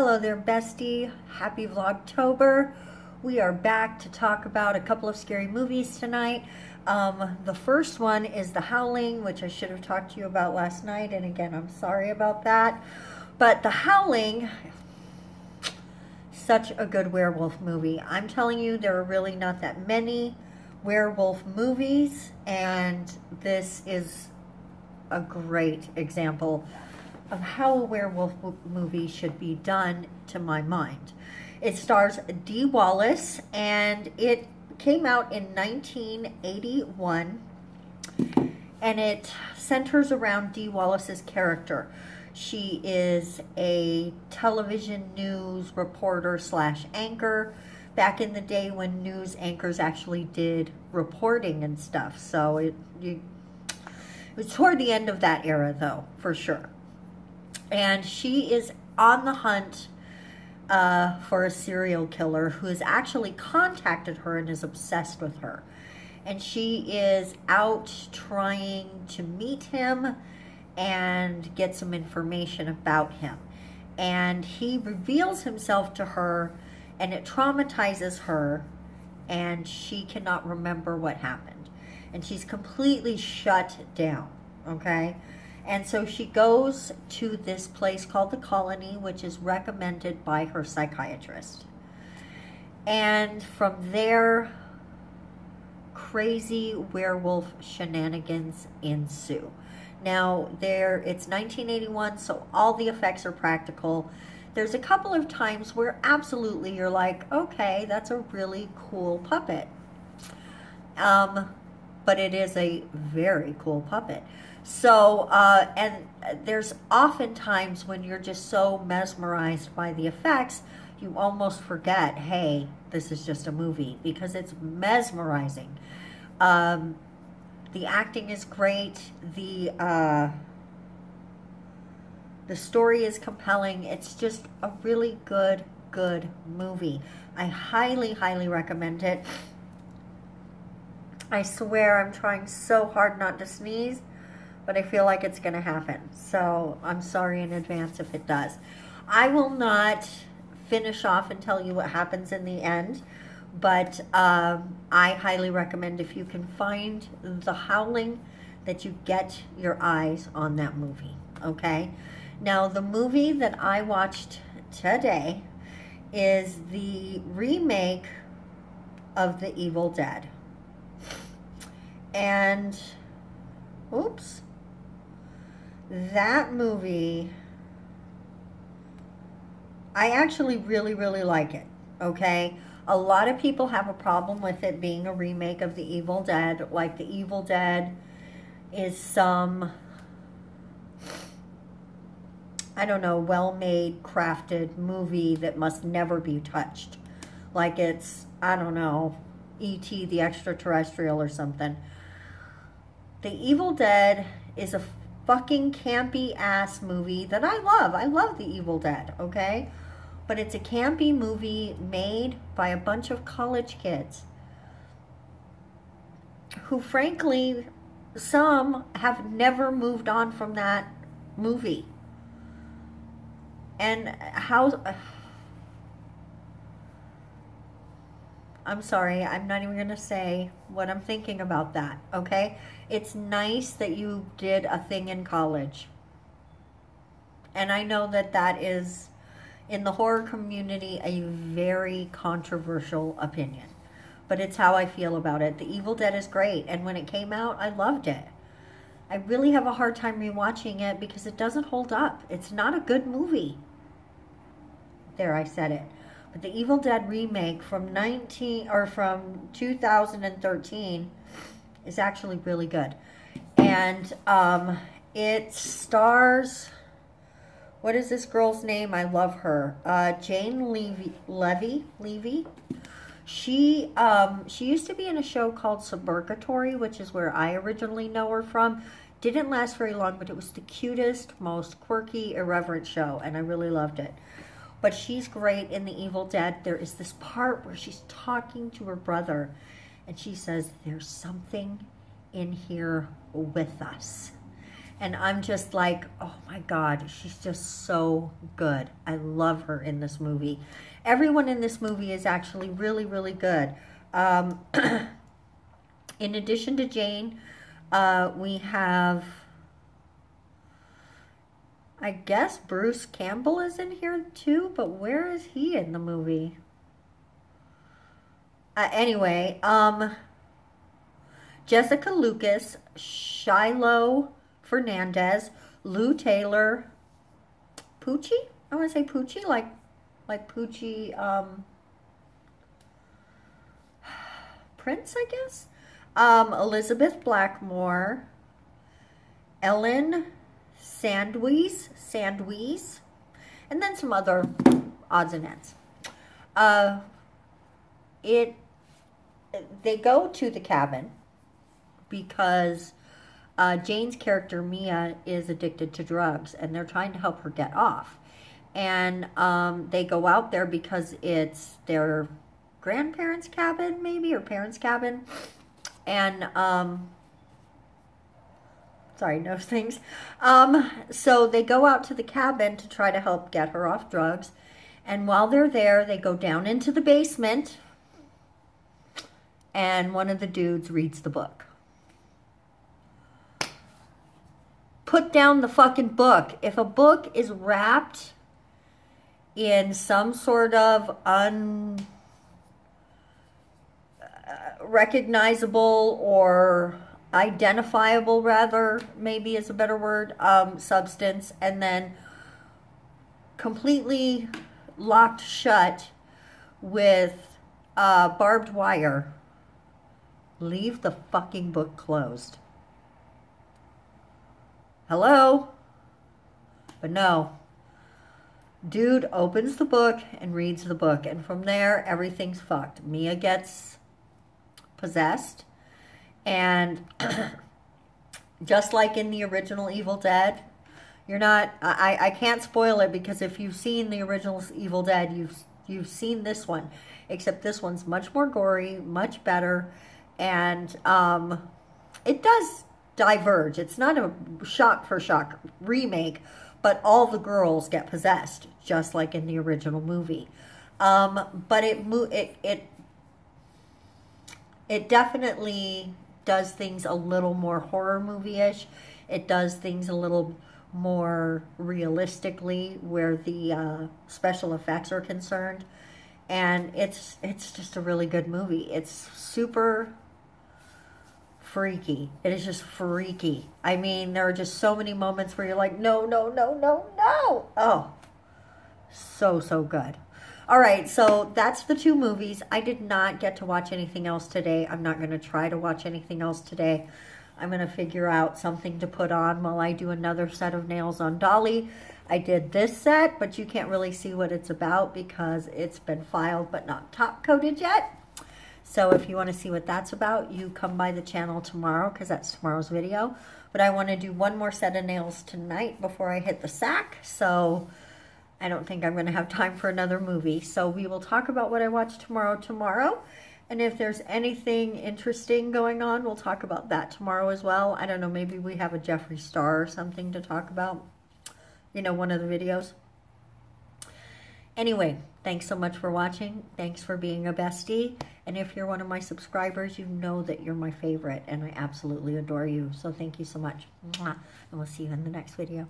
Hello there, bestie. Happy Vlogtober. We are back to talk about a couple of scary movies tonight. Um, the first one is The Howling, which I should have talked to you about last night, and again, I'm sorry about that. But The Howling, such a good werewolf movie. I'm telling you, there are really not that many werewolf movies, and this is a great example of how a werewolf movie should be done to my mind. It stars Dee Wallace and it came out in 1981 and it centers around Dee Wallace's character. She is a television news reporter slash anchor back in the day when news anchors actually did reporting and stuff. So it, you, it was toward the end of that era though, for sure. And she is on the hunt uh, for a serial killer who has actually contacted her and is obsessed with her. And she is out trying to meet him and get some information about him. And he reveals himself to her and it traumatizes her and she cannot remember what happened. And she's completely shut down, okay? And so she goes to this place called the Colony, which is recommended by her psychiatrist. And from there, crazy werewolf shenanigans ensue. Now, there it's 1981, so all the effects are practical. There's a couple of times where absolutely you're like, okay, that's a really cool puppet. Um, but it is a very cool puppet. So, uh, and there's often times when you're just so mesmerized by the effects, you almost forget, hey, this is just a movie because it's mesmerizing. Um, the acting is great. The uh, the story is compelling. It's just a really good, good movie. I highly, highly recommend it. I swear I'm trying so hard not to sneeze but I feel like it's going to happen. So I'm sorry in advance if it does. I will not finish off and tell you what happens in the end, but um, I highly recommend if you can find The Howling that you get your eyes on that movie, okay? Now, the movie that I watched today is the remake of The Evil Dead. And, oops, that movie, I actually really, really like it, okay? A lot of people have a problem with it being a remake of The Evil Dead. Like, The Evil Dead is some, I don't know, well-made, crafted movie that must never be touched. Like it's, I don't know, E.T. the Extraterrestrial or something. The Evil Dead is a fucking campy ass movie that I love. I love The Evil Dead, okay? But it's a campy movie made by a bunch of college kids who frankly, some have never moved on from that movie. And how... I'm sorry, I'm not even going to say what I'm thinking about that, okay? It's nice that you did a thing in college. And I know that that is, in the horror community, a very controversial opinion. But it's how I feel about it. The Evil Dead is great, and when it came out, I loved it. I really have a hard time rewatching it because it doesn't hold up. It's not a good movie. There, I said it. But the Evil Dead remake from 19 or from 2013 is actually really good. And um, it stars, what is this girl's name? I love her. Uh, Jane Levy, Levy, Levy. She, um, she used to be in a show called Suburgatory, which is where I originally know her from. Didn't last very long, but it was the cutest, most quirky, irreverent show, and I really loved it. But she's great in The Evil Dead. There is this part where she's talking to her brother, and she says, there's something in here with us. And I'm just like, oh my God, she's just so good. I love her in this movie. Everyone in this movie is actually really, really good. Um, in addition to Jane, uh, we have, I guess Bruce Campbell is in here too, but where is he in the movie? Uh, anyway, um, Jessica Lucas, Shiloh Fernandez, Lou Taylor, Poochie? I want to say Poochie, like, like Poochie, um, Prince, I guess? Um, Elizabeth Blackmore, Ellen Sandweiss, Sandweiss, and then some other odds and ends. Uh, it, they go to the cabin because uh, Jane's character, Mia, is addicted to drugs, and they're trying to help her get off. And um, they go out there because it's their grandparents' cabin, maybe, or parents' cabin and um, sorry, no things. Um, so they go out to the cabin to try to help get her off drugs. And while they're there, they go down into the basement and one of the dudes reads the book. Put down the fucking book. If a book is wrapped in some sort of un recognizable or identifiable rather maybe is a better word um, substance and then completely locked shut with uh, barbed wire. Leave the fucking book closed. Hello? But no. Dude opens the book and reads the book and from there everything's fucked. Mia gets possessed. And just like in the original Evil Dead, you're not, I, I can't spoil it because if you've seen the original Evil Dead, you've, you've seen this one. Except this one's much more gory, much better. And um, it does diverge. It's not a shock for shock remake, but all the girls get possessed, just like in the original movie. Um, but it, it, it it definitely does things a little more horror movie-ish. It does things a little more realistically where the uh, special effects are concerned. And it's it's just a really good movie. It's super freaky. It is just freaky. I mean, there are just so many moments where you're like, no, no, no, no, no. Oh, so, so good. All right, so that's the two movies. I did not get to watch anything else today. I'm not going to try to watch anything else today. I'm going to figure out something to put on while I do another set of nails on Dolly. I did this set, but you can't really see what it's about because it's been filed but not top coated yet. So if you want to see what that's about, you come by the channel tomorrow because that's tomorrow's video. But I want to do one more set of nails tonight before I hit the sack. So I don't think I'm going to have time for another movie. So we will talk about what I watch tomorrow tomorrow. And if there's anything interesting going on, we'll talk about that tomorrow as well. I don't know, maybe we have a Jeffree Star or something to talk about. You know, one of the videos. Anyway, thanks so much for watching. Thanks for being a bestie. And if you're one of my subscribers, you know that you're my favorite. And I absolutely adore you. So thank you so much. And we'll see you in the next video.